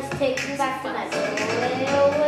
let's take this back to that little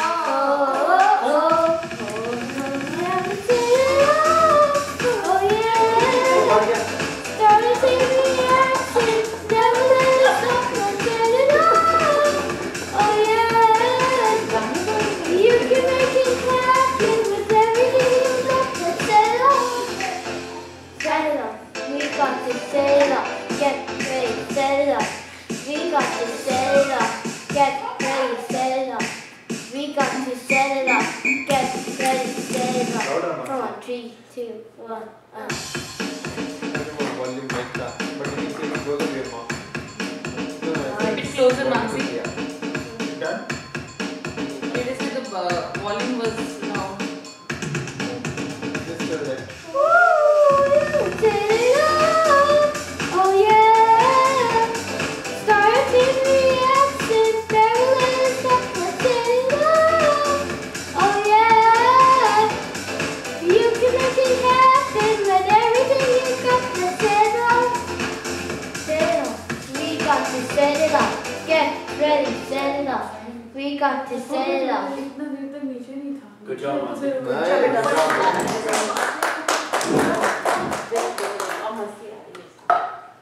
volume like that, but you can see it goes to your mouth. It goes to your mouth. ready, it off. We got to set it off. Good job, Monty. Good job.